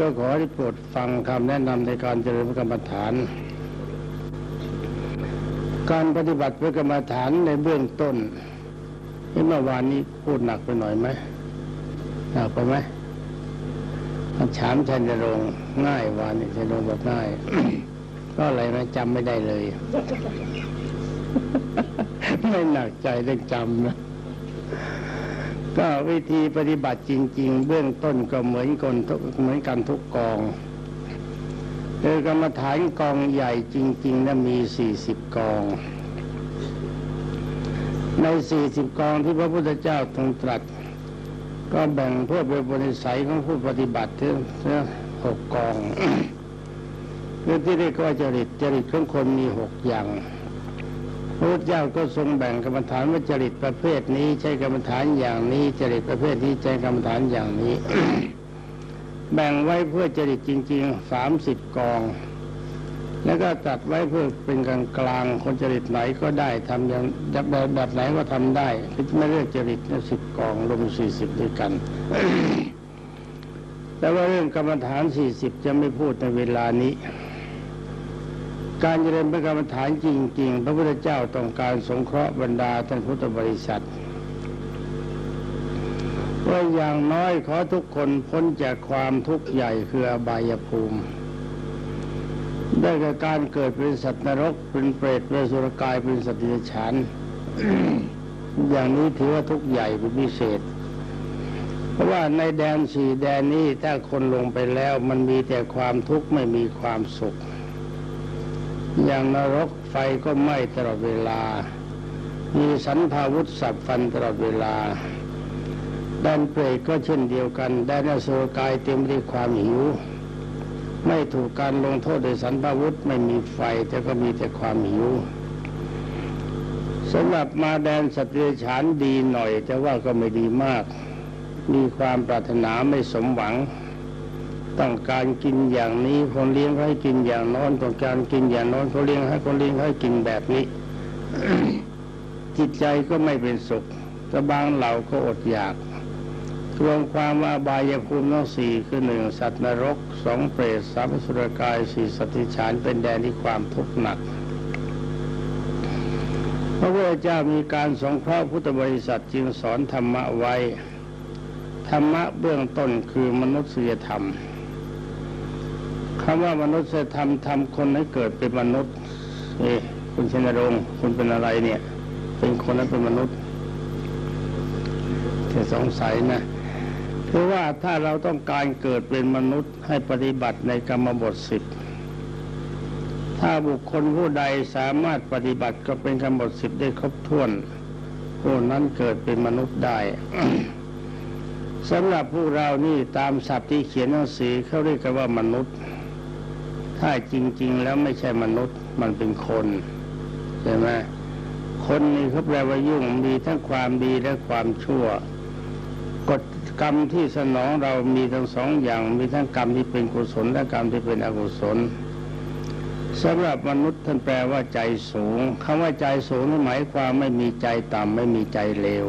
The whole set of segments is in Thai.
ก็ขอให้โปรดฟังคำแนะนำในการเจริญกรรมฐาน การปฏิบัติเพื่อกรรมฐานในเบื้องต้นเมื่อวานนี้พูดหนักไปหน่อยไหมหนักไปไหมถามชันจะลงง่ายวานนี้ชันลงบอกง่ายก็อะไรนะจำไม่ได้เลย ไม่หนักใจเรื่องจำนะ ก็วิธีปฏิบัติจริง ๆ เบื้องต้นก็เหมือนคนทุกเหมือนกันทุกกองคือกรรมฐานกองใหญ่จริงๆนะมีสี่สิบกอง ในสี่สิบกองที่พระพุทธเจ้าทรงตรัส ก็แบ่งเพื่อเป็นบริสัยของผู้ปฏิบัติถึงหกกองเรื่องที่เรียกว่าจริตจริตของคนมีหกอย่าง พระเจ้าก็ทรงแบ่งกรรมฐานว่าจริตประเภทนี้ใช้กรรมฐานอย่างนี้ จริตประเภทนี้ใช้กรรมฐานอย่างนี้ แบ่งไว้เพื่อจริตจริงๆสามสิบกอง แล้วก็ตัดไว้เพื่อเป็นกลางกลางคนจริตไหนก็ได้ทำอย่างแบบแบบไหนก็ทำได้ไม่เรียกจริตนะสิบกองรวมสี่สิบด้วยกันแต่ว่าเรื่องกรรมฐานสี่สิบจะไม่พูดในเวลานี้ การเจริญพระกรรมฐานจริง ๆ พระพุทธเจ้าต้องการสงเคราะห์บรรดาท่านพุทธบริษัทว่าอย่างน้อยขอทุกคนพ้นจากความทุกข์ใหญ่คืออบายภูมิ ได้กับการเกิดเป็นสัตว์นรกเป็นเปรตเป็นสุรกายเป็นสัตว์เดรัจฉานอย่างนี้ถือว่าทุกข์ใหญ่เป็นพิเศษ เพราะว่าในแดนสี่แดนนี้ถ้าคนลงไปแล้วมันมีแต่ความทุกข์ไม่มีความสุข อย่างนรกไฟก็ไหม้ตลอดเวลา มีสันพาวุธสับฟันตลอดเวลาด้านเปรตก็เช่นเดียวกันด้านอสุรกายเต็มไปด้วยความหิว ไม่ถูกการลงโทษโดยสันพาวุธไม่มีไฟแต่ก็มีแต่ความหิวสำหรับมาแดนสัตว์เดรัจฉานดีหน่อย แต่ว่าก็ไม่ดีมาก มีความปรารถนาไม่สมหวัง ต้องการกินอย่างนี้คนเลี้ยงให้กินอย่างนอนต้องการกินอย่างนอนเขาเลี้ยงให้คนเลี้ยงให้กินแบบนี้ จิตใจก็ไม่เป็นสุขกระบางเหล่าก็อดอยากรวมความว่าบายภูมิทั้งสี่คือหนึ่งสัตว์นรกสองเปรตสามสุรกายสี่สติฉานเป็นแดนที่ความทุกข์หนักพระพุทธเจ้ามีการสงเคราะห์พุทธบริษัทจึงสอนธรรมะไว้ ธรรมะเบื้องต้นคือมนุษยธรรม คำว่ามนุษยธรรมทำคนให้เกิดเป็นมนุษย์เอ๊คุณชนรงค์คุณเป็นอะไรเนี่ย เป็นคนนั้นเป็นมนุษย์จะสงสัยนะคือว่าถ้าเราต้องการเกิดเป็นมนุษย์ให้ปฏิบัติในกรรมบทสิบถ้าบุคคลผู้ใดสามารถปฏิบัติก็เป็นกรรมบทสิบได้ครบถ้วนผู้นั้นเกิดเป็นมนุษย์ได้สำหรับผู้เรานี่ตามศัพท์ที่เขียนหนังสือเขาเรียกกันว่ามนุษย์ ถ้าจริง ๆ แล้วไม่ใช่มนุษย์มันเป็นคนใช่ไหมคนนี่เขาแปลว่ายุ่งมีทั้งความดีและความชั่วกฎกรรมที่สนองเรามีทั้งสองอย่างมีทั้งกรรมที่เป็นกุศลและกรรมที่เป็นอกุศลสำหรับมนุษย์ท่านแปลว่าใจสูงคำว่าใจสูงนี่หมายความไม่มีใจต่ำไม่มีใจเลว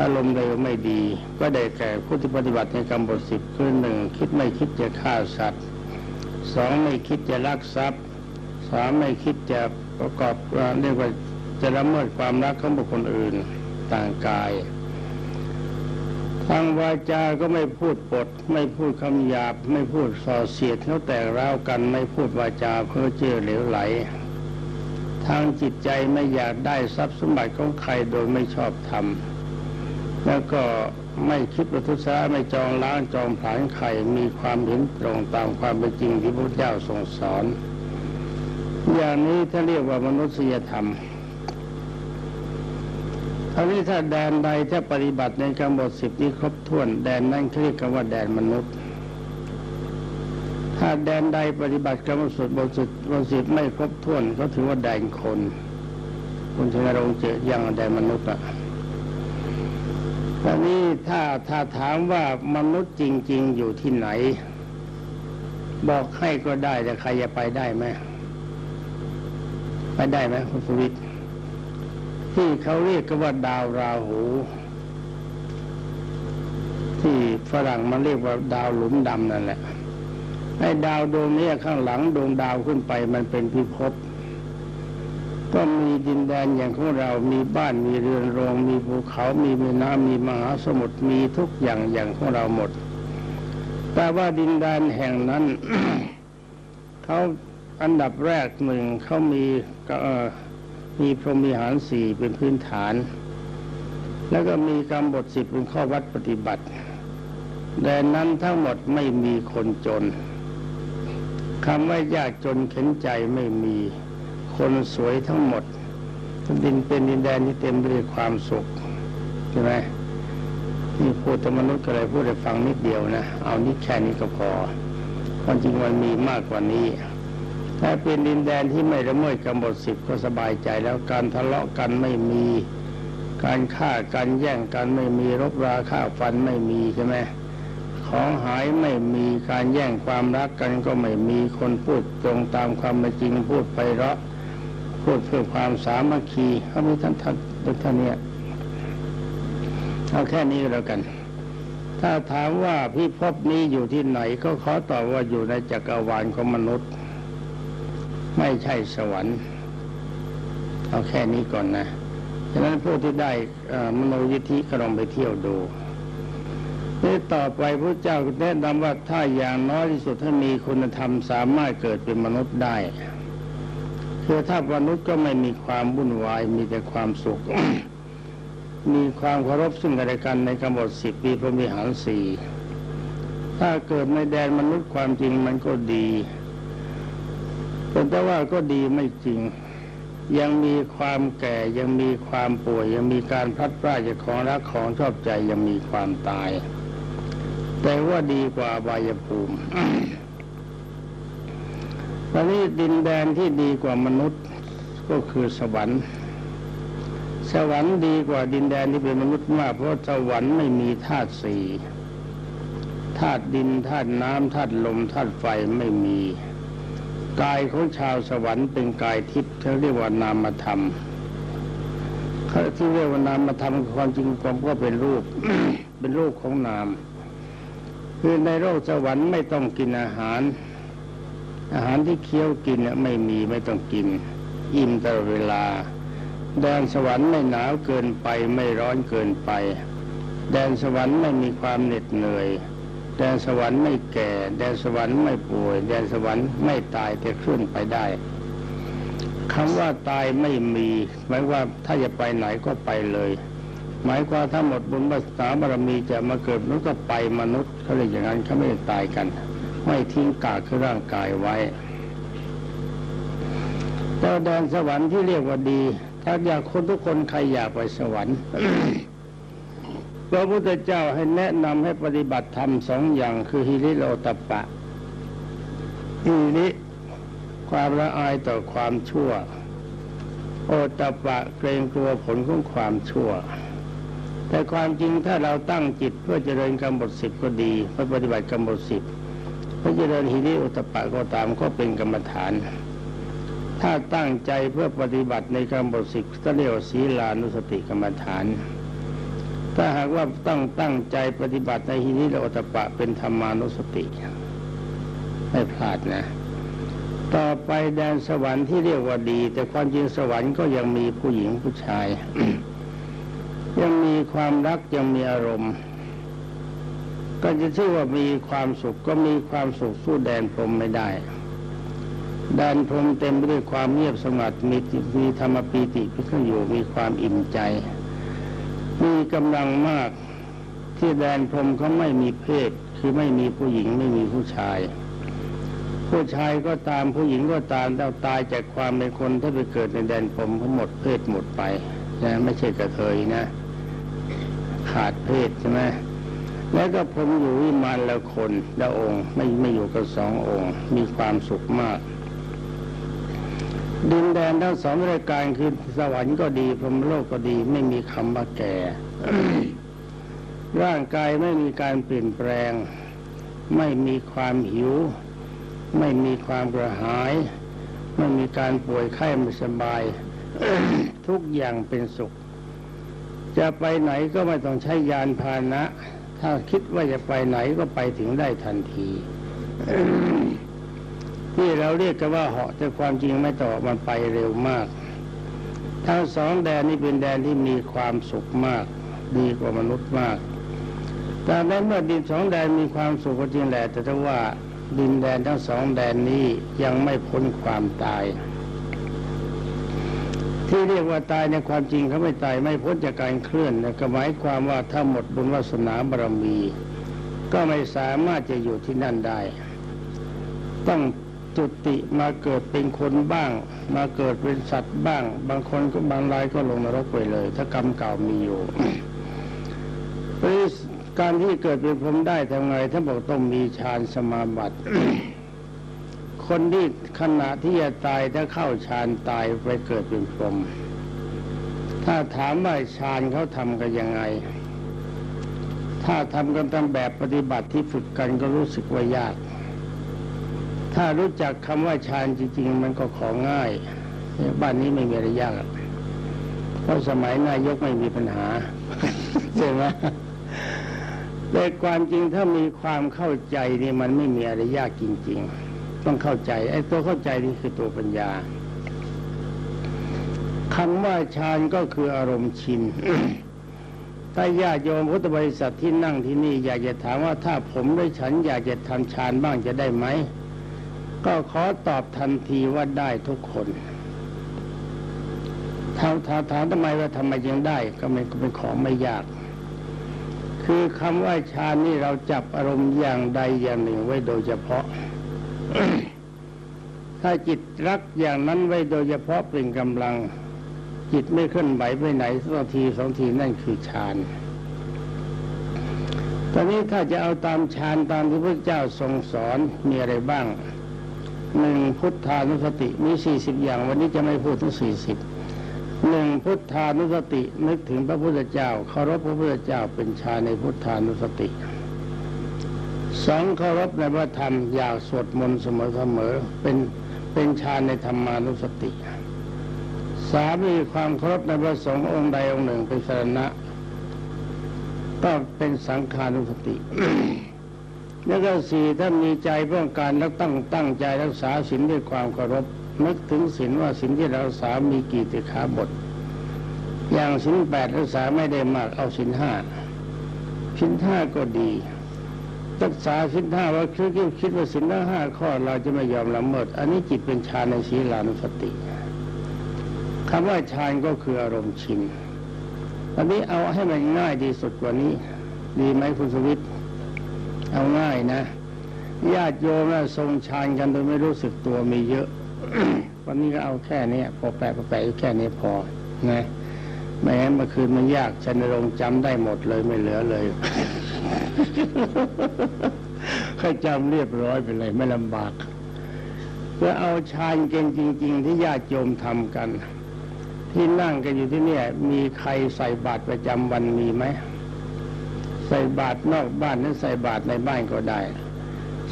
อารมณ์เลวไม่ดี ก็ได้แก่ผู้ที่ปฏิบัติในกรรมบทสิบคือหนึ่งคิดไม่คิดจะฆ่าสัตว์ สองไม่คิดจะลักทรัพย์สามไม่คิดจะประกอบเรียกว่าจะละเมิดความรักของบุคคลอื่นต่างกาย ทางวาจาก็ไม่พูดปด ไม่พูดคำหยาบ ไม่พูดส่อเสียดเขาแตกร้าวกันไม่พูดวาจาเพ้อเจ้อเหลวไหล ทางจิตใจไม่อยากได้ทรัพย์สมบัติของใครโดยไม่ชอบธรรมแล้วก็ ไม่คิดประทุษร้ายไม่จองล้างจองผลาญใครมีความเห็นตรงตามความเป็นจริงที่พระเจ้าทรงสอน อย่างนี้ถ้าเรียกว่ามนุษยธรรมครานี้ถ้าแดนใดถ้าปฏิบัติในกำหนดสิบนี้ครบถ้วน แดนนั้นเรียกว่าแดนมนุษย์ ถ้าแดนใดปฏิบัติกรรมสุดบทสุดบทสิบไม่ครบถ้วน ก็ถือว่าแดนคน คุณชนรงเจอยังแดนมนุษย์อะ ตอนนี้ถ้าถ้าถามว่ามนุษย์จริง ๆ อยู่ที่ไหน บอกให้ก็ได้แต่ใครจะไปได้ไหมไปได้ไหมคุณสุวิทย์ที่เขาเรียกกันว่าดาวราหู ที่ฝรั่งมันเรียกว่าดาวหลุมดำนั่นแหละไอ้ดาวดวงนี้ข้างหลังดวงดาวขึ้นไปมันเป็นพิภพ ก็มีดินแดนอย่างของเรา มีบ้านมีเรือนโรง มีภูเขา มีแม่น้ำมีมหาสมุทร มีทุกอย่างอย่างของเราหมด แต่ว่าดินแดนแห่งนั้นเขาอันดับแรกหนึ่งเขามีมีพรหมิหารสี่เป็นพื้นฐาน แล้วก็มีกรรมบทสิบเป็นข้อวัดปฏิบัติแดนนั้นทั้งหมดไม่มีคนจนคำว่ายากจนเข็นใจไม่มี คนสวยทั้งหมดดินเป็นดินแดนที่เต็มไปด้วยความสุขใช่ไหมนี่พูดแต่มนุษย์ก็เลยพูดให้ฟังนิดเดียวนะ เอานิดแค่นี้ก็พอความจริงมันมีมากกว่านี้ ถ้าเป็นดินแดนที่ไม่ละเมิดกำหนดสิบก็สบายใจแล้วการทะเลาะกันไม่มี การฆ่ากันแย่งกันไม่มีรบราฆ่าฟันไม่มีใช่ไหมของหายไม่มีการแย่งความรักกันก็ไม่มีคนพูดตรงตามความเป็นจริงพูดไปเราะ พูดเพื่อความสามัคคีเขามีท่านท่านท่านเนี่ยเอาแค่นี้แล้วกัน ถ้าถามว่าพิภพนี้อยู่ที่ไหน ก็ขอตอบว่าอยู่ในจักรวาลของมนุษย์ ไม่ใช่สวรรค์ เอาแค่นี้ก่อนนะฉะนั้นผู้ที่ได้มโนยิธิก็ลองไปเที่ยวดูนี่ต่อไปพระเจ้าแนะนำว่าถ้าอย่างน้อยที่สุดถ้ามีคุณธรรมสามารถเกิดเป็นมนุษย์ได้ คือถ้ามนุษย์ก็ไม่มีความวุ่นวายมีแต่ความสุข มีความเคารพซึ่งกันและกันในกำหนดสิบปีพระมิหารสี่ถ้าเกิดในแดนมนุษย์ความจริงมันก็ดีแต่ว่าก็ดีไม่จริง ยังมีความแก่ยังมีความป่วย ยังมีการพลัดพรากจากของรักของชอบใจยังมีความตาย แต่ว่าดีกว่าบายภูมิ ตอนนี้ดินแดนที่ดีกว่ามนุษย์ก็คือสวรรค์ สวรรค์ดีกว่าดินแดนที่เป็นมนุษย์มาก เพราะสวรรค์ไม่มีธาตุสี่ธาตุดินธาตุน้ำธาตุลมธาตุไฟไม่มีกายของชาวสวรรค์เป็นกายทิพย์เขาเรียกว่านามธรรมเขาที่เรียกว่านามธรรมความจริงความก็เป็นรูป เป็นรูปของนาม คือในโลกสวรรค์ไม่ต้องกินอาหาร อาหารที่เคี้ยวกินเนี่ยไม่มีไม่ต้องกิน อิ่มตลอดเวลา แดนสวรรค์ไม่หนาวเกินไปไม่ร้อนเกินไป แดนสวรรค์ไม่มีความเหน็ดเหนื่อย แดนสวรรค์ไม่แก่ แดนสวรรค์ไม่ป่วย แดนสวรรค์ไม่ตายแต่เคลื่อนไปได้คำว่าตายไม่มีหมายว่าถ้าจะไปไหนก็ไปเลย หมายความถ้าหมดบุญบารบารมีจะมาเกิดมนุษย์ก็ไปมนุษย์เขาเลยอย่างนั้นเขาไม่ได้ตายกัน ไม่ทิ้งกาคือร่างกายไว้แต่แดนสวรรค์ที่เรียกว่าดี ถ้าอยากคนทุกคนใครอยากไปสวรรค์พระพุทธเจ้าให้แนะนำให้ปฏิบัติธรรมสองอย่างคือฮิริโอตปะฮิริความละอายต่อความชั่ว โอตปะเกรงกลัวผลของความชั่ว แต่ความจริงถ้าเราตั้งจิตเพื่อเจริญกรรมบทสิบก็ดีเพื่อปฏิบัติกรรมบทสิบ พระเจริญหิริอุตปะก็ตามก็เป็นกรรมฐาน ถ้าตั้งใจเพื่อปฏิบัติในกรรมบทสิกก็เรียวศีลานุสติกรรมฐาน ถ้าหากว่าต้องตั้งใจปฏิบัติในหิริอุตปะเป็นธรรมานุสติ ไม่พลาดนะ ต่อไปแดนสวรรค์ที่เรียกว่าดี แต่ความจริงสวรรค์ก็ยังมีผู้หญิงผู้ชาย ยังมีความรักยังมีอารมณ์ ก็จะชื่อว่ามีความสุขก็มีความสุขสู้แดนพรมไม่ได้แดนพรมเต็มไปด้วยความเงียบสงัดมีมีธรรมปีติพิขอยู่มีความอิ่มใจ มีกำลังมากที่แดนพรมเขาไม่มีเพศ คือไม่มีผู้หญิงไม่มีผู้ชาย ผู้ชายก็ตามผู้หญิงก็ตามเราตายจากความเป็นคนถ้าไปเกิดในแดนพรมเขาหมดเพศหมดไปนะไม่ใช่กระเทยนะ ขาดเพศใช่ไหม แล้วก็ผมอยู่วิมานละคนละองค์ไม่ไม่อยู่กับสององค์ มีความสุขมาก ดินแดนทั้งสองรายการคือสวรรค์ก็ดีพรมโลกก็ดีไม่มีคำว่าแก่ ร่างกายไม่มีการเปลี่ยนแปลง ไม่มีความหิว ไม่มีความกระหาย ไม่มีการป่วยไข้ไม่สบาย ทุกอย่างเป็นสุข จะไปไหนก็ไม่ต้องใช้ยานพาหนะ ถ้าคิดว่าจะไปไหนก็ไปถึงได้ทันทีที่เราเรียกกันว่าเหาะแต่ความจริงไม่ต่อมันไปเร็วมากทั้งสองแดนนี้เป็นแดนที่มีความสุขมาก ดีกว่ามนุษย์มากแต่ในเมื่อดินสองแดนมีความสุขก็จริงแหละแต่ถ้าว่าดินแดนทั้งสองแดนนี้ยังไม่พ้นความตาย ที่เรียกว่าตายในความจริงเขาไม่ตายไม่พ้นจากการเคลื่อนนะก็หมายความว่าถ้าหมดบุญวาสนาบารมี ก็ไม่สามารถจะอยู่ที่นั่นได้ ต้องจุติมาเกิดเป็นคนบ้าง มาเกิดเป็นสัตว์บ้าง บางคนก็บางรายก็ลงนรกไปเลย ถ้ากรรมเก่ามีอยู่การที่เกิดเป็นพรหมได้ทำไงท่านบอกต้องมีฌานสมาบัติ คนที่ขณะที่จะตายถ้าเข้าฌานตายไปเกิดเป็นพรหมถ้าถามว่าฌานเขาทำกันยังไง ถ้าทำกันตามแบบปฏิบัติที่ฝึกกันก็รู้สึกว่ายาก ถ้ารู้จักคำว่าฌานจริง ๆ มันก็ของง่าย บ้านนี้ไม่มีอะไรยากเพราะสมัยนายกไม่มีปัญหาใช่ไหมแต่ความจริงถ้ามีความเข้าใจนี่มันไม่มีอะไรยากจริง ๆ ต้องเข้าใจ ไอ้ตัวเข้าใจนี่คือตัวปัญญาคำว่าฌานก็คืออารมณ์ชินถ้าญาติโยมพุทธบริษัทที่นั่งที่นี่ อยากจะถามว่าถ้าผมได้ฉันอยากจะทำฌานบ้างจะได้ไหม ก็ขอตอบทันทีว่าได้ทุกคนถามถามถามทำไมว่าทำไมยังได้ ก็ไม่ก็เป็นของไม่ยาก คือคำว่าฌานนี่เราจับอารมณ์อย่างใดอย่างหนึ่งไว้โดยเฉพาะ ถ้าจิตรักอย่างนั้นไว้โดยเฉพาะเป็นกำลัง จิตไม่เคลื่อนไหวไปไหนสักทีสองทีนั่นคือฌานตอนนี้ถ้าจะเอาตามฌานตามที่พระเจ้าทรงสอนมีอะไรบ้างหนึ่งพุทธานุสติมีสี่สิบอย่าง วันนี้จะไม่พูดถึงสี่สิบหนึ่งพุทธานุสตินึกถึงพระพุทธเจ้าเคารพพระพุทธเจ้าเป็นชานในพุทธานุสติ สองเคารพในพระธรรมอยากสวดมนต์เสมอเสมอเป็นเป็นชานในธรรมานุสติสามมีความเคารพในพระสงฆ์องค์ใดองค์หนึ่งเป็นสรณะก็เป็นสังขานุสติแล้วก็สี่ถ้ามีใจป้องการแล้วตั้งตั้งใจรักษาศีลด้วยความเคารพนึกถึงศีลว่าศีลที่เรารักษามีกี่ติขาบท อย่างศีลแปดรักษาไม่ได้มากเอาศีลห้าศีลห้าก็ดี รักษาศีลห้าว่าคิดคิดว่าศีลห้าข้อเราจะไม่ยอมละเมิด อันนี้จิตเป็นฌานในศีลานุสติคำว่าฌานก็คืออารมณ์ชินอันนี้เอาให้มันง่ายดีสุดกว่านี้ ดีไหมคุณสวิทย์เอาง่ายนะญาติโยมทรงฌานกันโดยไม่รู้สึกตัวมีเยอะ วันนี้ก็เอาแค่นี้พอแปะพอแปะแค่นี้พอนะ ไม่งั้นเมื่อคืนมันยากชันรงจำได้หมดเลยไม่เหลือเลยค่อยจำเรียบร้อยไปเลยไม่ลำบากเพื่อเอาฌานเก่งจริง ๆ ที่ญาติโยมทำกัน ที่นั่งกันอยู่ที่เนี่ย มีใครใส่บาตรประจำวันมีไหมใส่บาตรนอกบ้านนั้นใส่บาตรในบ้านก็ได้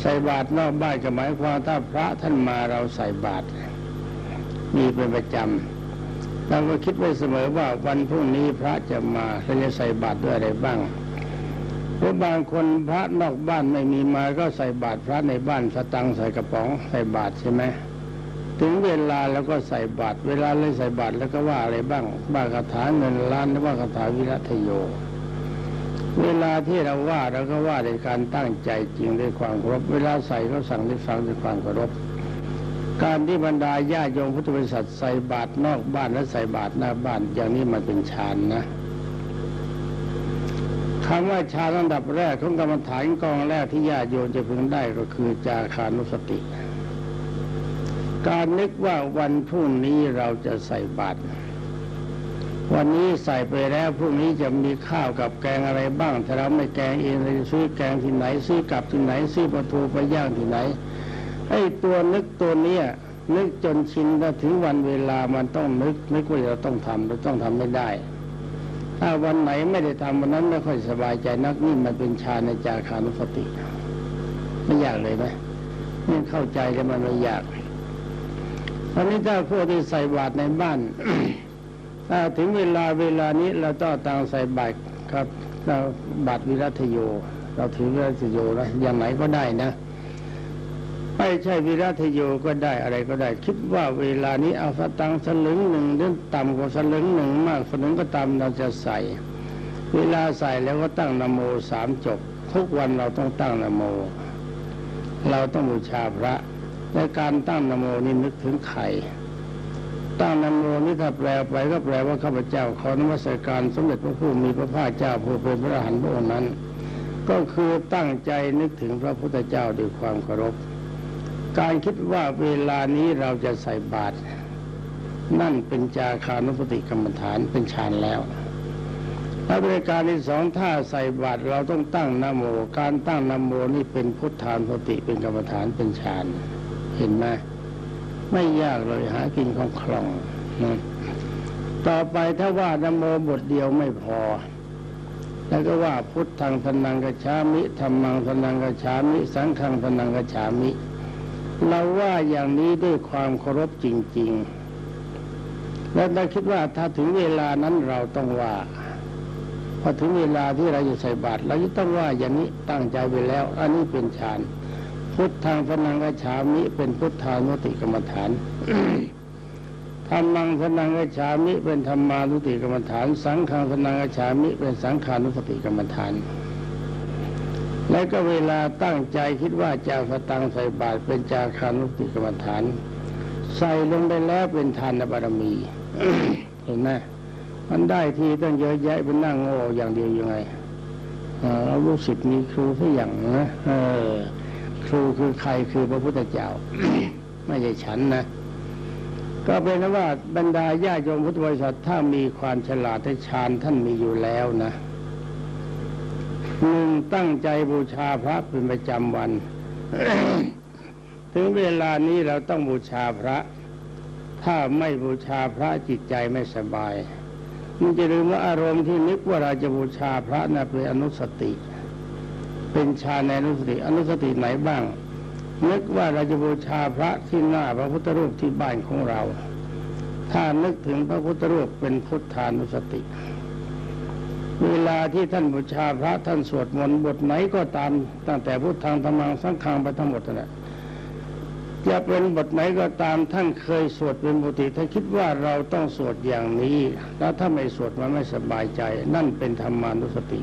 ใส่บาตรนอกบ้านก็หมายความถ้าพระท่านมาเราใส่บาตรมีเป็นประจำ เราก็คิดไว้เสมอว่าวันพรุ่งนี้พระจะมาเราจะใส่บาตรด้วยอะไรบ้างเพราะบางคนพระนอกบ้านไม่มีมาก็ใส่บาตรพระในบ้านสตังใส่กระป๋องใส่บาตรใช่ไหมถึงเวลาแล้วก็ใส่บาตรเวลาเลยใส่บาตรแล้วก็ว่าอะไรบ้างบ้าคาถาเงินล้านหรือว่าคาถาวิรัตโย เวลาที่เราว่าเราก็ว่าในการตั้งใจจริงด้วยความเคารพเวลาใส่ก็สั่งด้วยฟังด้วยความเคารพ การที่บรรดาญาโยมพุทธบริษัทใส่บาตรนอกบ้านและใส่บาตรหน้าบ้านอย่างนี้มันเป็นฌานนะคำว่าฌานระดับแรกของกรรมฐานกองแรกที่ญาโยมจะพึงได้ก็คือจาคานุสติ การนึกว่าวันพรุ่งนี้เราจะใส่บาตรวันนี้ใส่ไปแล้วพรุ่งนี้จะมีข้าวกับแกงอะไรบ้าง ถ้าเราไม่แกงเองเราจะซื้อแกงที่ไหน ซื้อกลับที่ไหน ซื้อปลาทูไปย่างที่ไหน ไอ้ตัวนึกตัวเนี้ยนึกจนชินถ้าถึงวันเวลามันต้องนึกนึกว่าเราต้องทำเราต้องทำไม่ได้ ถ้าวันไหนไม่ได้ทำวันนั้นไม่ค่อยสบายใจนักนี่มันเป็นชาในจาคานุสติไม่ยากเลยไหมนี่เข้าใจแต่มันไม่ยากตอนนี้ถ้าพวกที่ใส่บาตรในบ้านถ้าถึงเวลาเวลานี้เราต้องต่างใส่บาตรครับเราบัตรวิรัตโย เราถือวิรัตโยนะอย่างไหนก็ได้นะ ไม่ใช่วิรัตโยก็ได้อะไรก็ได้ คิดว่าเวลานี้เอาสตังสลึงหนึ่งหรือต่ำกว่าสลึงหนึ่งมากสลึงก็ตามเราจะใส่ เวลาใส่แล้วก็ตั้งนโมสามจบ ทุกวันเราต้องตั้งนโม เราต้องบูชาพระในการตั้งนโมนี่นึกถึงใครตั้งนโมนี่ถ้าแปลไปก็แปลว่าข้าพเจ้าขอนมัสการสมเด็จพระผู้มีพระภาคเจ้าผู้เป็นพระอรหันต์พระองค์นั้น ก็คือตั้งใจนึกถึงพระพุทธเจ้าด้วยความเคารพ การคิดว่าเวลานี้เราจะใส่บาตรนั่นเป็นจาคานุปติกรรมฐานเป็นฌานแล้วและบริการที่สองถ้าใส่บาตรเราต้องตั้งนโม การตั้งนโมนี่เป็นพุทธานุปติเป็นกรรมฐานเป็นฌานเห็นไหมไม่ยากเลยหากินของคล่องนะต่อไปถ้าว่านโมบทเดียวไม่พอ แล้วก็ว่าพุทธังพนังกชามิธรรมังพนังกชามิ สังฆังพนังกชามิ เราว่าอย่างนี้ด้วยความเคารพจริง ๆ และเราคิดว่าถ้าถึงเวลานั้นเราต้องว่าพอถึงเวลาที่เราจะใส่บาตรเราจะต้องว่าอย่างนี้ตั้งใจไปแล้ว อันนี้เป็นฌานพุทธังพนังกชามิเป็นพุทธานุติกรรมฐานธรรมังพนังกชามิเป็นธรรมานุติกรรมฐาน สังฆังพนังกชามิเป็นสังขานุสติกรรมฐาน และก็เวลาตั้งใจคิดว่าจะสตังใส่บาตรเป็นจาคานุติกรรมฐาน ใส่ลงไปแล้วเป็นทานบารมีเห็นไหมมันได้ทีตั้งเยอะแยะเป็นนั่งโง่อย่างเดียวยังไงเรารู้สิทธิ์มีครูทุกอย่างนะครูคือใครคือพระพุทธเจ้า ไม่ใช่ฉันนะ ก็เป็นว่าบรรดาญาโยมพุทธบริษัทถ้ามีความฉลาดในฌานท่านมีอยู่แล้วนะ หนึ่งตั้งใจบูชาพระเป็นประจำวัน ถึงเวลานี้เราต้องบูชาพระ ถ้าไม่บูชาพระจิตใจไม่สบายมันจะลืมว่าอารมณ์ที่นึกว่าเราจะบูชาพระนะเป็นอนุสติ เป็นฌาในอนุสติ อนุสติไหนบ้าง นึกว่าเราจะบูชาพระที่หน้าพระพุทธรูปที่บ้านของเรา ถ้านึกถึงพระพุทธรูปเป็นพุทธานุสติ เวลาที่ท่านบูชาพระท่านสวดมนต์บทไหนก็ตามตั้งแต่พุทธังธรรมังสังฆังไปทั้งหมดนั่นแหละจะเป็นบทไหนก็ตามท่านเคยสวดเป็นปกติท่านคิดว่าเราต้องสวดอย่างนี้ แล้วถ้าไม่สวดมันไม่สบายใจ นั่นเป็นธรรมานุสติ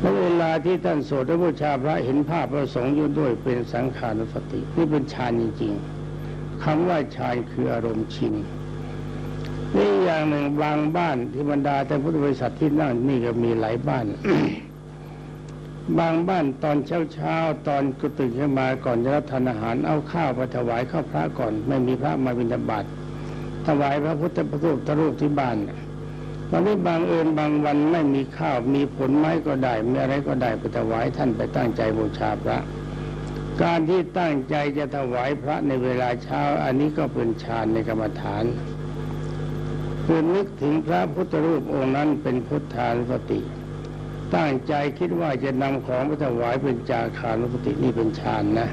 และเวลาที่ท่านสวดและบูชาพระเห็นภาพประสงค์อยู่ด้วยเป็นสังขานุสตินี่เป็นฌานจริงๆคำว่าฌานคืออารมณ์ชิน นี่อย่างหนึ่งบางบ้านที่บรรดาแต่พุทธบริษัทที่นั่งนี่ก็มีหลายบ้าน บางบ้านตอนเช้าเช้าๆตอนกุตื่นขึ้นมาก่อนจะรับทานอาหารเอาข้าวไปถวายข้าวพระก่อน ไม่มีพระมาบิณฑบาตถวายพระพุทธรูปทรูปที่บ้านวันนี้บางเอิญบางวันไม่มีข้าวมีผลไม้ก็ได้มีอะไรก็ได้ไปถวายท่านไปตั้งใจบูชาพระ การที่ตั้งใจจะถวายพระในเวลาเช้า อันนี้ก็เป็นฌานในกรรมฐาน คือนึกถึงพระพุทธรูปองค์นั้นเป็นพุทธานุสติ ตั้งใจคิดว่าจะนำของไปถวายเป็นจาคานุสตินี่เป็นฌานนะ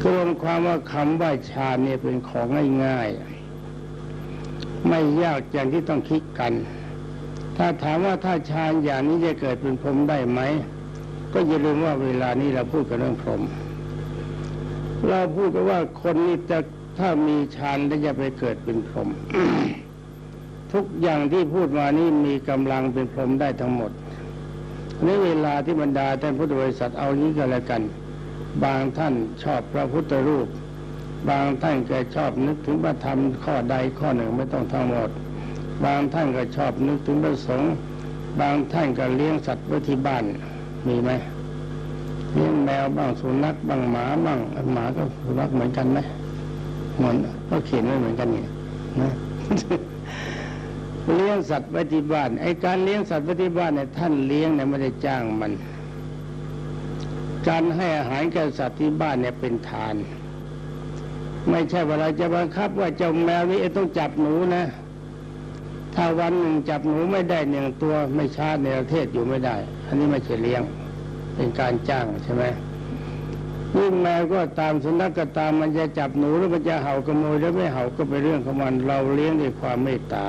คือรวมความว่าคำว่าฌานเนี่ยเป็นของง่ายๆไม่ยากอย่างที่ต้องคิดกัน ถ้าถามว่าถ้าฌานอย่างนี้จะเกิดเป็นพรหมได้ไหมก็อย่าลืมว่าเวลานี้เราพูดกันเรื่องพรหมเราพูดกันว่าคนนี้จะถ้ามีฌานแล้วจะไปเกิดเป็นพรหม ทุกอย่างที่พูดมานี่มีกำลังเป็นพรหมได้ทั้งหมดในเวลาที่บรรดาท่านพุทธบริษัทเอานี้ก็แล้วกัน บางท่านชอบพระพุทธรูป บางท่านก็ชอบนึกถึงพระธรรมข้อใดข้อหนึ่งไม่ต้องทั้งหมด บางท่านก็ชอบนึกถึงพระสงฆ์บางท่านก็เลี้ยงสัตว์ไว้ที่บ้านมีไหมเลี้ยงแมวบ้างสุนัขบ้างหมาบ้างหมาก็สุนัขเหมือนกันไหมเหมือนก็เขียนไว้เหมือนกันเนี่ยนะ เลี้ยงสัตว์ไว้ที่บ้านไอ้การเลี้ยงสัตว์ไว้ที่บ้านเนี่ยท่านเลี้ยงเนี่ยไม่ได้จ้างมัน การให้อาหารแก่สัตว์ที่บ้านเนี่ยเป็นทาน ไม่ใช่ว่าเราจะบังคับว่าเจ้าแมวนี้ต้องจับหนูนะ ถ้าวันหนึ่งจับหนูไม่ได้หนึ่งตัวไม่ชาติในประเทศอยู่ไม่ได้ อันนี้ไม่ใช่เลี้ยงเป็นการจ้างใช่ไหมยิ่งแมวก็ตามสุนัขก็ตามมันจะจับหนูหรือมันจะเห่ากระโมยหรือไม่เห่าก็เป็นเรื่องของมันเราเลี้ยงด้วยความเมตตา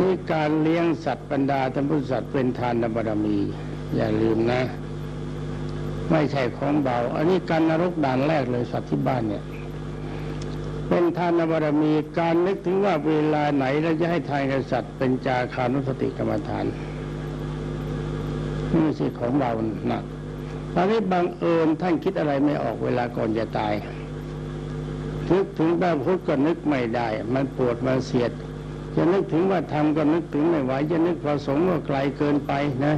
นี่การเลี้ยงสัตว์บรรดาท่านผู้สัตว์เป็นทานบารมี อย่าลืมนะ ไม่ใช่ของเบา อันนี้การนรกด่านแรกเลยสัตว์ที่บ้านเนี่ย เป็นทานบารมีการนึกถึงว่าเวลาไหนเราจะให้ทานกับสัตว์เป็นจาคานุสติกรรมฐานนี่ไม่ใช่ของเบานะตอนนี้บังเอิญท่านคิดอะไรไม่ออกเวลาก่อนจะตายนึกถึงแบบพุทธก็นึกไม่ได้ มันปวดมันเสียด จะนึกถึงว่าทำก็นึกถึงไม่ไหวจะนึกประสงค์ว่าไกลเกินไปนะ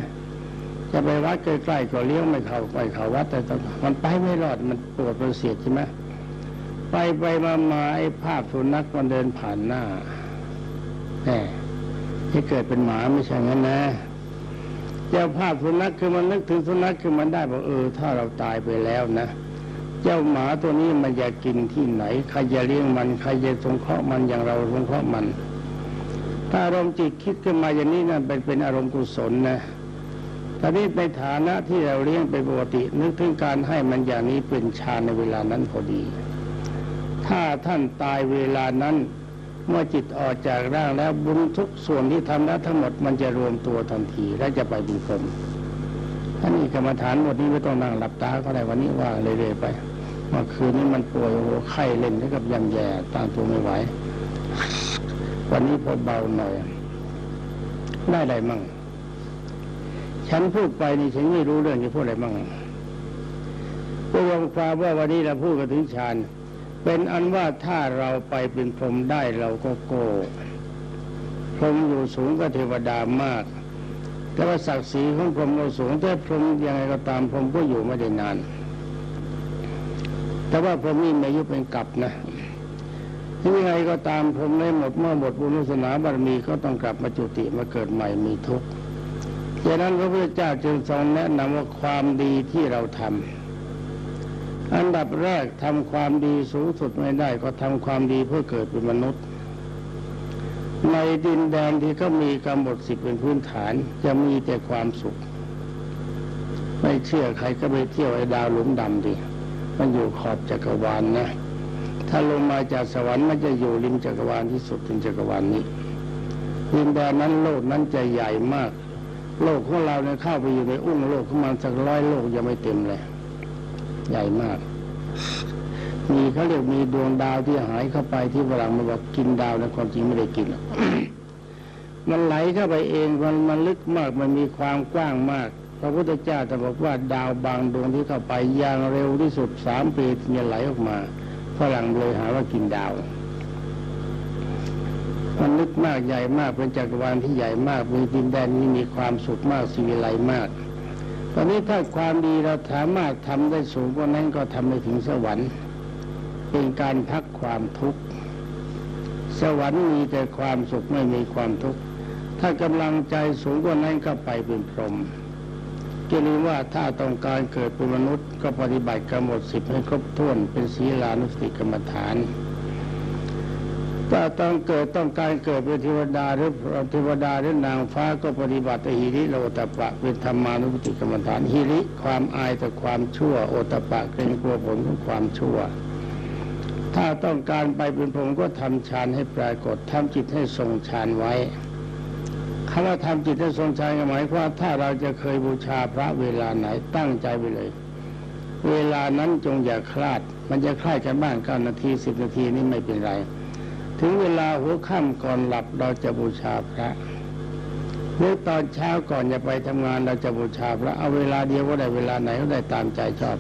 จะไปวัดใกล้ๆก็เลี้ยวไม่เข้าไปเข้าวัดแต่ต้องมันไปไม่รอดมันปวดมันเสียดใช่ไหมไปไปมามาไอ้ภาพสุนัขมันเดินผ่านหน้าแหมที่เกิดเป็นหมาไม่ใช่งั้นนะเจ้าภาพสุนัขคือมันนึกถึงสุนัขคือมันได้บอกเออ ถ้าเราตายไปแล้วนะเจ้าหมาตัวนี้มันจะกินที่ไหนใครจะเลี้ยงมันใครจะสงเคราะห์มันอย่างเราสงเคราะห์มัน ถ้าอารมณ์จิตคิดขึ้นมาอย่างนี้นั่นเป็นเป็นอารมณ์กุศลนะตอนนี้ในฐานะที่เราเลี้ยงเป็นปกติ นึกถึงการให้มันอย่างนี้เป็นฌานในเวลานั้นพอดี ถ้าท่านตายเวลานั้น เมื่อจิตออกจากร่างแล้วบุญทุกส่วนที่ทำแล้วทั้งหมดมันจะรวมตัวทันทีและจะไปบุญพรมท่านนี้กรรมฐานหมดนี้ไม่ต้องนั่งหลับตาก็ได้วันนี้ว่าเลยๆไปเมื่อคืนนี้มันป่วยโอ้ไข้เล่นแล้วกับยำแย่ตั้งตัวไม่ไหว วันนี้พอเบาหน่อย ได้อะไรมั่ง ฉันพูดไปนี่ฉันไม่รู้เรื่องจะพูดอะไรมั่งก็ยอมความว่าวันนี้เราพูดกันถึงฌานเป็นอันว่าถ้าเราไปเป็นพรหมได้เราก็โก้พรหมอยู่สูงก็เทวดามาก แต่ว่าศักดิ์ศรีของพรหมเราสูงแต่พรหมยังไงก็ตามพรหมก็อยู่ไม่ได้นาน แต่ว่าพรหมนี่มีอายุเป็นกับนะ ยังไงก็ตามพรหมไม่หมดเมื่อหมดบุญวาสนาบารมีก็ต้องกลับมาจุติมาเกิดใหม่มีทุกข์ดังนั้นพระพุทธเจ้าจึงทรงแนะนำว่าความดีที่เราทำอันดับแรกทำความดีสูงสุดไม่ได้ก็ทำความดีเพื่อเกิดเป็นมนุษย์ ในดินแดนที่เขามีกำหนดสิบเป็นพื้นฐานจะมีแต่ความสุข ไม่เชื่อใครก็ไปเที่ยวไอ้ดาวหลุมดำดิมันอยู่ขอบจักรวาลนนะ ถ้าลงมาจากสวรรค์มันจะอยู่ริมจักรวาลที่สุดเป็นจักรวาลนี้ดินแดนนั้นโลกนั้นจะใหญ่มาก โลกของเราเนี่ยเข้าไปอยู่ในอุ้งโลกของมันสักร้อยโลกยังไม่เต็มเลย ใหญ่มาก มีเขาเรียกมีดวงดาวที่หายเข้าไปที่ฝรั่งมันบอกกินดาวนะความจริงไม่ได้กินหรอกมันไหลเข้าไปเองมันมันลึกมากมันมีความกว้างมาก พระพุทธเจ้าแต่บอกว่าดาวบางดวงที่เข้าไปอย่างเร็วที่สุดสามปีจะไหลออกมา ฝรั่งเลยหาว่ากินดาว มันลึกมากใหญ่มากเป็นจักรวาลที่ใหญ่มากมีดินแดนนี้มีความสุขมากสิวิไลมาก ตอนนี้ถ้าความดีเราสามารถทำได้สูงกว่านั้นก็ทำไปถึงสวรรค์ เป็นการพักความทุกข์สวรรค์มีแต่ความสุขไม่มีความทุกข์ถ้ากำลังใจสูงกว่านั้นก็ไปเป็นพรหม จะเรียกว่าถ้าต้องการเกิดเป็นมนุษย์ ก็ปฏิบัติกำหนดสิบให้ครบถ้วนเป็นศีลานุสติกรรมฐานถ้าต้องเกิดต้องการเกิดเป็นเทวดาหรือเทวดาหรือนางฟ้าก็ปฏิบัติหิริโลตปะเป็นธรรมานุสติกรรมฐานหิริความอายแต่ความชั่วโอตปะเกรงกลัวผลของความชั่ว ถ้าต้องการไปเป็นพรหมก็ทำฌานให้ปรากฏทำจิตให้ทรงฌานไว้ คำว่าทำจิตให้ทรงฌานหมายความว่าถ้าเราจะเคยบูชาพระเวลาไหนตั้งใจไปเลย เวลานั้นจงอย่าคลาด มันจะคลาดกันบ้างเก้านาทีสิบนาทีนี่ไม่เป็นไร ถึงเวลาหัวค่ำก่อนหลับเราจะบูชาพระหรือตอนเช้าก่อนจะไปทำงานเราจะบูชาพระเอาเวลาเดียวก็ได้เวลาไหนก็ได้ตามใจชอบ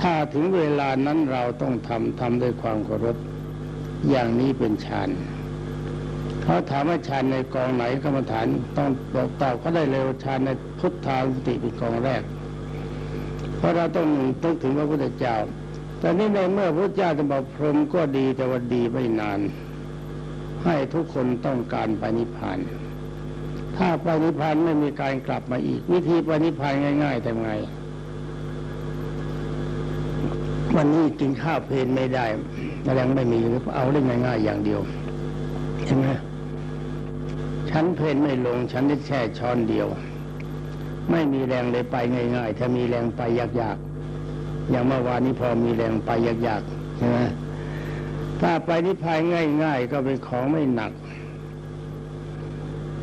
ถ้าถึงเวลานั้นเราต้องทำทำด้วยความเคารพอย่างนี้เป็นฌาน เขาถามว่าฌานในกองไหนกรรมฐานต้องบอกตอบก็ได้เร็วฌานในพุทธานุสติเป็นกองแรก เพราะเราต้องต้องถึงพระพุทธเจ้า แต่นี่ในเมื่อพระเจ้าจะบอกพรหมก็ดีแต่ว่าดีไม่นาน ให้ทุกคนต้องการไปนิพพานถ้าไปนิพพานไม่มีการกลับมาอีก วิธีไปนิพพานง่ายๆแต่ไงวันนี้กินข้าวเพลนไม่ได้ยังไม่มีเอาได้ง่ายๆอย่างเดียวใช่ไหม ฉันเพลนไม่ลงฉันได้แค่ช้อนเดียว ไม่มีแรงเลยไปง่ายๆ ถ้ามีแรงไปยากๆ อย่างเมื่อวานนี้พอมีแรงไปยากๆใช่ไหมถ้าไปนิพพานง่าย ๆ ก็เป็นของไม่หนัก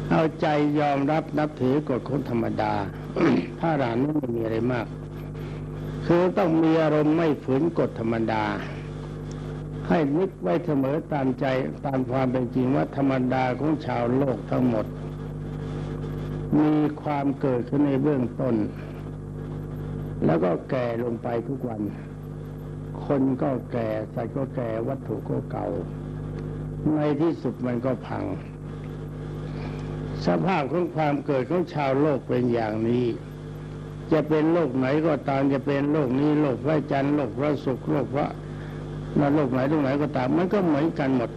เอาใจยอมรับนับถือกฎคนธรรมดาถ้าหลานนั้นไม่มีอะไรมาก คือต้องมีอารมณ์ไม่ฝืนกฎธรรมดา ให้นึกไว้เสมอตามใจตามความเป็นจริงว่าธรรมดาของชาวโลกทั้งหมด มีความเกิดขึ้นในเบื้องต้น แล้วก็แก่ลงไปทุกวัน คนก็แก่สัตว์ก็แก่วัตถุก็เก่า ในที่สุดมันก็พัง สภาพของความเกิดของชาวโลกเป็นอย่างนี้จะเป็นโลกไหนก็ตามจะเป็นโลกนี้โลกพระจันทร์โลกพระศุกร์โลกพระ นโลกไหนโลกไหนก็ตาม มันก็เหมือนกันหมด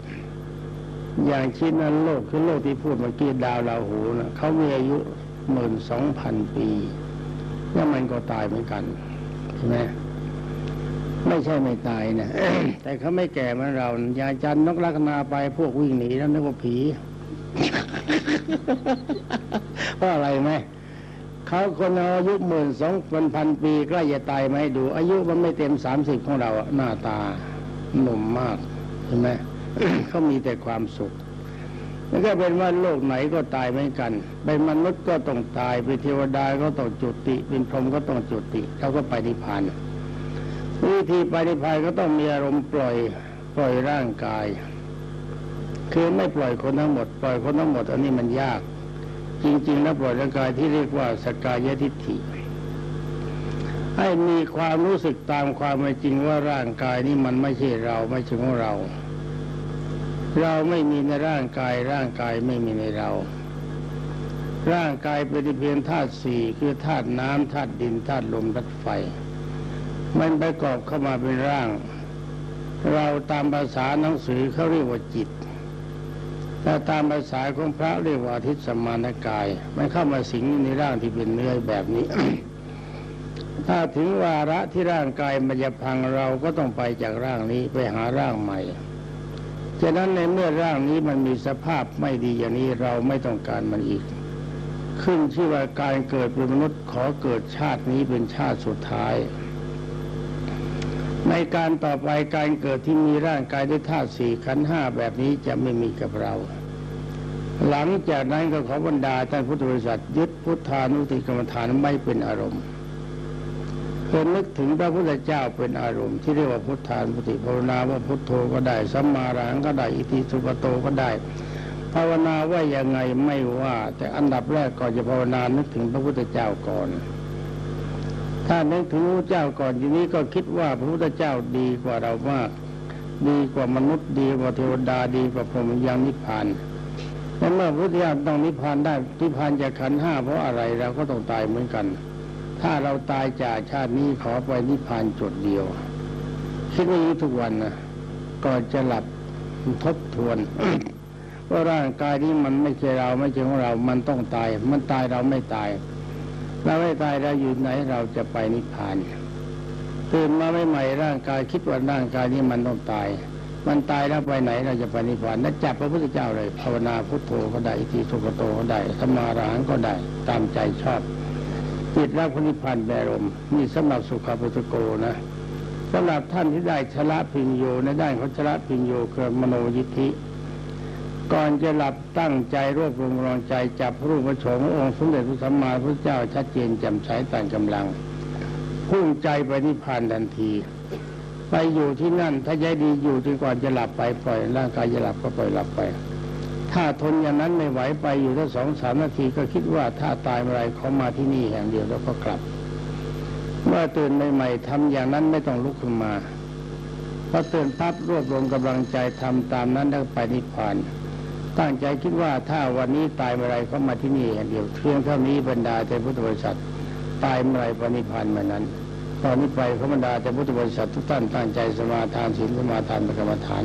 อย่างชิ้นนั้นโลกคือโลกที่พูดเมื่อกี้ดาวราหูนะเขามีอายุหมื่นสองพันปีแล้วมันก็ตายเหมือนกันใช่ไหมไม่ใช่ไม่ตายนะแต่เขาไม่แก่เหมือนเรายาจันนกลักนาไปพวกวิ่งหนีแล้วนึกว่าผีเพราะอะไรไหมเขาคนอายุหมื่นสองพันพันปีใกล้จะตายไหมดู อายุมันไม่เต็มสามสิบของเราหน้าตา หนุ่มมากเห็นไหมเขามีแต่ความสุขแล้วก็เป็นว่าโลกไหนก็ตายเหมือนกันเป็นมนุษย์ก็ต้องตายเป็นเทวดาก็ต้องจุติเป็นพรหมก็ต้องจุติเขาก็ไปนิพพานวิธีไปนิพพานก็ต้องมีอารมณ์ปล่อยปล่อยร่างกาย คือไม่ปล่อยคนทั้งหมด ปล่อยคนทั้งหมด อันนี้มันยาก จริง ๆ แล้วปล่อยร่างกายที่เรียกว่าสกายทิฏฐิ ให้มีความรู้สึกตามความเป็นจริงว่าร่างกายนี้มันไม่ใช่เราไม่ใช่ของเรา เราไม่มีในร่างกาย ร่างกายไม่มีในเรา ร่างกายเป็นเพียงธาตุสี่คือธาตุน้ำธาตุดินธาตุลมธาตุไฟ มันประกอบเข้ามาเป็นร่าง เราตามภาษาหนังสือเขาเรียกว่าจิตแต่ตามภาษาของพระเรียกว่าทิศสมานกาย มันเข้ามาสิงในร่างที่เป็นเนื้อแบบนี้ ถ้าถึงวาระที่ร่างกายมันจะพังเราก็ต้องไปจากร่างนี้ไปหาร่างใหม่ฉะนั้นในเมื่อร่างนี้มันมีสภาพไม่ดีอย่างนี้เราไม่ต้องการมันอีก ขึ้นชื่อว่าการเกิดเป็นมนุษย์ขอเกิดชาตินี้เป็นชาติสุดท้าย ในการต่อไปการเกิดที่มีร่างกายด้วยธาตุสี่ขันห้าแบบนี้จะไม่มีกับเรา หลังจากนั้นก็ขอบรรดาท่านพุทธบริษัทยึดพุทธานุติกรรมฐานไม่เป็นอารมณ์ เพื่อนึกถึงพระพุทธเจ้าเป็นอารมณ์ที่เรียกว่าพุทธานุติภาวนาว่าพุทโธก็ได้สัมมารหังก็ได้อิติสุปโตก็ได้ ภาวนาว่ายังไงไม่ว่า แต่อันดับแรกก่อนจะภาวนานึกถึงพระพุทธเจ้าก่อน ถ้านึกถึงพระเจ้าก่อนทีนี้ก็คิดว่าพระพุทธเจ้าดีกว่าเรามาก ดีกว่ามนุษย์ดีกว่าเทวดาดีกว่าพรหมยังนิพพานและเมื่อพระพุทธเจ้าต้องนิพพานได้นิพพานจากขันห้าเพราะอะไรเราก็ต้องตายเหมือนกัน ถ้าเราตายจากชาตินี้ขอไปนิพพานจุดเดียว คิดอย่างนี้ทุกวันนะก่อนจะหลับทบทวนว่าร่างกายนี้มันไม่ใช่เราไม่ใช่ของเรา มันต้องตาย มันตายเราไม่ตาย เราไม่ตายเราอยู่ไหนเราจะไปนิพพานตื่นมาใหม่ๆร่างกายคิดว่าร่างกายนี้มันต้องตาย มันตายแล้วไปไหนเราจะไปนิพพานนั่นจับพระพุทธเจ้าเลยภาวนาพุทโธก็ได้อิติสุขโตก็ได้สมารหังก็ได้ตามใจชอบ จิตรับพระนิพพานแบรมนี่สำหรับสุขพุทธโกนะสำหรับท่านที่ได้ชละพิญโยในด้านของชละพิญโยคือมโนยิทธิก่อนจะหลับตั้งใจรวบรวมกำลังใจจับรูปพระโฉมองค์สมเด็จพระสัมมาสัมพุทธเจ้าชัดเจนแจ่มใสต่างกำลังพุ่งใจไปนิพพานทันที ไปอยู่ที่นั่นถ้าใจดีอยู่จนกว่าจะหลับไปปล่อยร่างกายจะหลับก็ปล่อยหลับไป ถ้าทนอย่างนั้นไม่ไหวไปอยู่แค่สองสามนาทีก็คิดว่าถ้าตายเมื่อไรเขามาที่นี่แห่งเดียวแล้วก็กลับ เมื่อตื่นใหม่ๆทำอย่างนั้นไม่ต้องลุกขึ้นมาพอตื่นปั๊บรวบรวมกำลังใจทำตามนั้นแล้วไปนิพพาน ตั้งใจคิดว่าถ้าวันนี้ตายเมื่อไรเขามาที่นี่แห่งเดียวเพียงเท่านี้บรรดาแต่พุทธบริษัทตายเมื่อไรปณิพานเมื่อนั้นตอนนี้ไปขบรรดาแต่พุทธบริษัททุกท่านตั้งใจสมาทานศีลสมาทานประกรรมฐาน